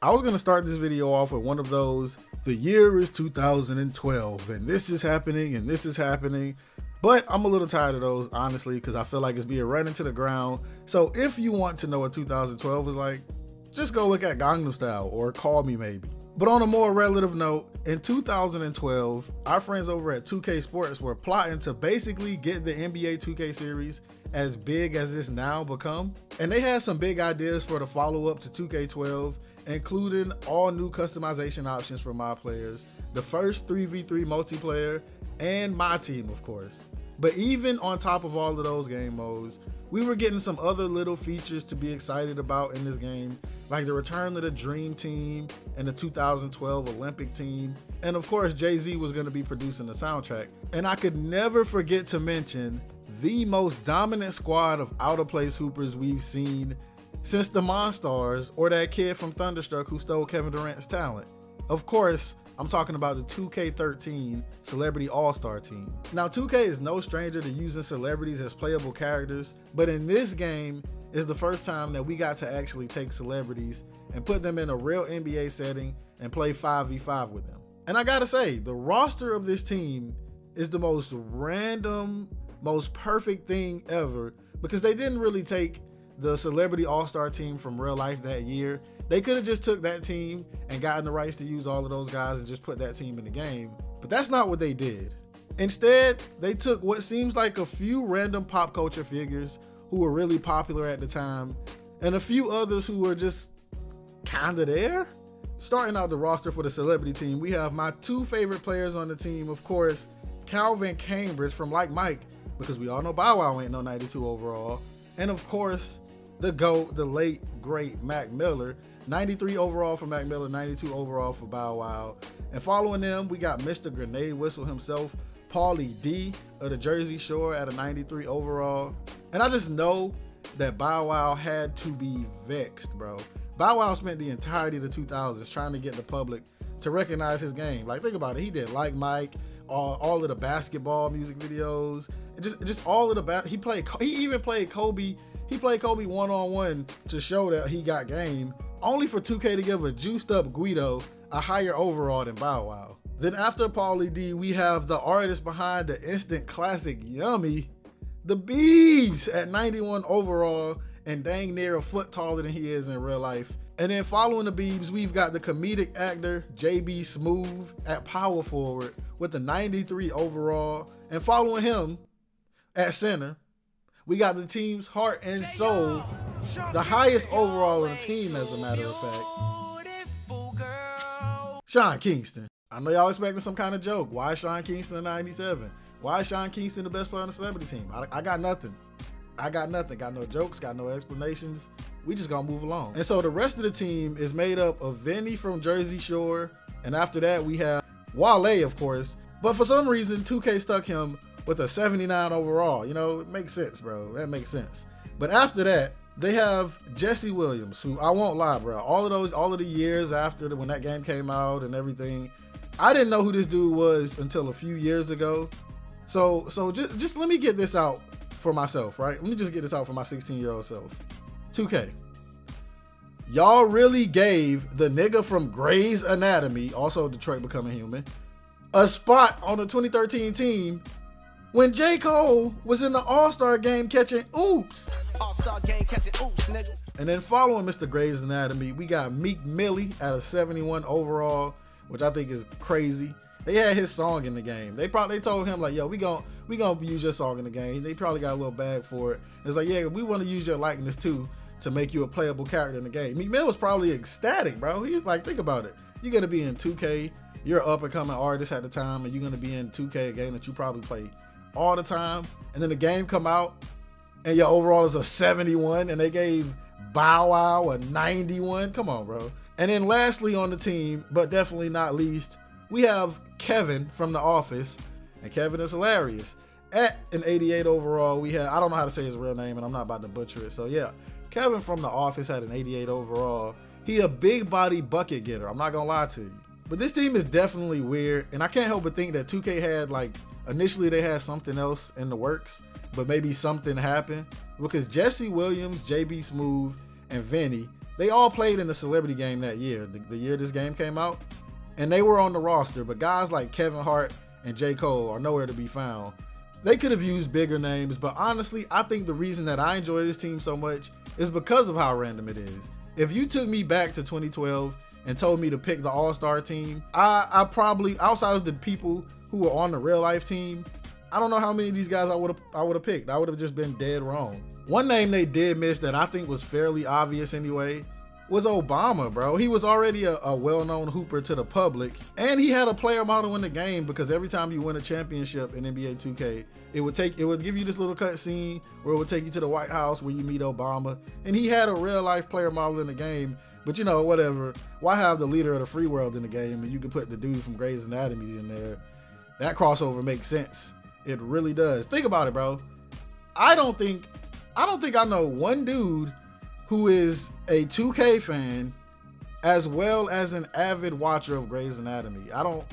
I was gonna start this video off with one of those, the year is 2012 and this is happening and this is happening. But I'm a little tired of those, honestly, because I feel like it's being run into the ground. So if you want to know what 2012 was like, just go look at Gangnam Style or Call Me Maybe. But on a more relative note, in 2012, our friends over at 2K Sports were plotting to basically get the NBA 2K series as big as it's now become. And they had some big ideas for the follow up to 2K12, including all new customization options for my players, the first 3v3 multiplayer, and my team, of course. But even on top of all of those game modes, we were getting some other little features to be excited about in this game, like the return of the Dream Team and the 2012 Olympic team. And of course, Jay Z was going to be producing the soundtrack. And I could never forget to mention the most dominant squad of out of place hoopers we've seen since the Monstars or that kid from Thunderstruck who stole Kevin Durant's talent. Of course, I'm talking about the 2K13 Celebrity All Star Team. Now, 2K is no stranger to using celebrities as playable characters, but in this game is the first time that we got to actually take celebrities and put them in a real NBA setting and play 5v5 with them. And I gotta say, the roster of this team is the most random, most perfect thing ever because they didn't really take the celebrity all-star team from real life that year they could have just took that team and gotten the rights to use all of those guys and just put that team in the game. But that's not what they did. Instead, they took what seems like a few random pop culture figures who were really popular at the time and a few others who were just kinda there. Starting out the roster for the celebrity team, we have my two favorite players on the team, of course, Calvin Cambridge from Like Mike, because we all know Bow Wow ain't no 92 overall, and of course, the GOAT, the late, great Mac Miller, 93 overall for Mac Miller, 92 overall for Bow Wow. And following them, we got Mr. Grenade Whistle himself, Pauly D of the Jersey Shore at a 93 overall. And I just know that Bow Wow had to be vexed, bro. Bow Wow spent the entirety of the 2000s trying to get the public to recognize his game. Like, think about it. He did Like Mike, all, all of the basketball music videos, just just all of the ba- he played. He even played Kobe. He played Kobe one on one to show that he got game only for 2K to give a juiced up Guido a higher overall than Bow Wow. Then after Pauly D, we have the artist behind the instant classic Yummy, the Beebs at 91 overall and dang near a foot taller than he is in real life. And then following the Beebs, we've got the comedic actor JB Smoove at power forward with a 93 overall. And following him at center, we got the team's heart and soul the highest overall in the team, as a matter of fact. Sean Kingston. I know y'all expecting some kind of joke. Why is Sean Kingston a 97? Why is Sean Kingston the best player on the celebrity team? I, I got nothing. I got nothing. Got no jokes, got no explanations. We just gonna move along. And so the rest of the team is made up of Vinny from Jersey Shore. And after that, we have Wale, of course. But for some reason, 2K stuck him with a 79 overall. You know, it makes sense, bro. That makes sense. But after that, they have Jesse Williams, who I won't lie, bro. All of those, all of the years after the, when that game came out and everything, I didn't know who this dude was until a few years ago. So, so just just let me get this out for myself, right? Let me just get this out for my 16 year old self. 2K. Y'all really gave the nigga from Grey's Anatomy, also Detroit Becoming Human, a spot on the 2013 team when J. Cole was in the All Star game catching oops. All-Star game catching oops, nigga. And then following Mr. Grey's Anatomy, we got Meek Millie at a 71 overall, which I think is crazy. They had his song in the game. They probably told him like, "Yo, we gon' we gonna use your song in the game." They probably got a little bag for it. It's like, "Yeah, we want to use your likeness too to make you a playable character in the game." Meek Mill was probably ecstatic, bro. He was like, "Think about it. You're gonna be in 2K. You're an up and coming artist at the time, and you're gonna be in 2K, a game that you probably play all the time. And then the game come out, and your overall is a 71, and they gave Bow Wow a 91. Come on, bro. And then lastly on the team, but definitely not least, we have Kevin from The Office, and Kevin is hilarious. At an 88 overall, we have I don't know how to say his real name, and I'm not about to butcher it. So yeah, Kevin from The Office had an 88 overall. He a big body bucket getter. I'm not gonna lie to you. But this team is definitely weird, and I can't help but think that 2K had like initially they had something else in the works, but maybe something happened because Jesse Williams, JB Smoove, and Vinny they all played in the celebrity game that year, the, the year this game came out, and they were on the roster. But guys like Kevin Hart and J. Cole are nowhere to be found. They could have used bigger names, but honestly, I think the reason that I enjoy this team so much is because of how random it is. If you took me back to 2012 and told me to pick the All Star team, I, I probably outside of the people who were on the real life team, I don't know how many of these guys I would have I would have picked. I would have just been dead wrong. One name they did miss that I think was fairly obvious anyway was Obama, bro. He was already a, a well-known hooper to the public, and he had a player model in the game because every time you win a championship in NBA 2K, it would take it would give you this little cutscene where it would take you to the White House where you meet Obama, and he had a real life player model in the game. But you know, whatever. Why have the leader of the free world in the game, and you could put the dude from Grey's Anatomy in there? That crossover makes sense. It really does. Think about it, bro. I don't think I don't think I know one dude who is a 2K fan as well as an avid watcher of Grey's Anatomy. I don't,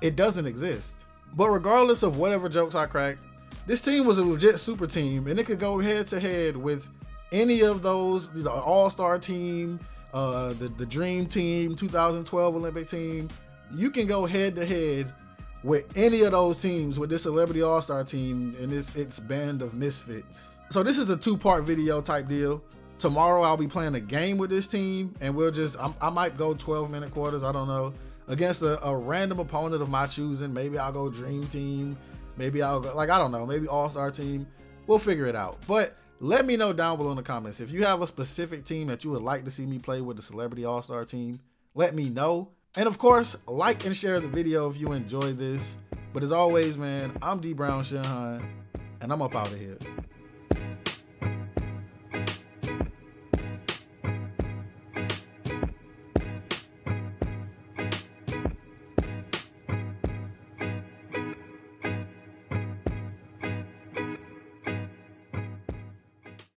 it doesn't exist. But regardless of whatever jokes I cracked, this team was a legit super team and it could go head to head with any of those, the All Star team, uh, the, the Dream Team, 2012 Olympic team. You can go head to head with any of those teams with this Celebrity All Star team and its, its band of misfits. So, this is a two part video type deal tomorrow I'll be playing a game with this team, and we'll just I'm, i might go 12 minute quarters. I don't know against a, a, random opponent of my choosing. Maybe I'll go Dream Team. Maybe I'll go like I don't know. Maybe All Star Team. We'll figure it out. But let me know down below in the comments if you have a specific team that you would like to see me play with the Celebrity All Star Team. Let me know. And of course, like and share the video if you enjoyed this. But as always, man, I'm D Brown Shinhan, and I'm up out of here.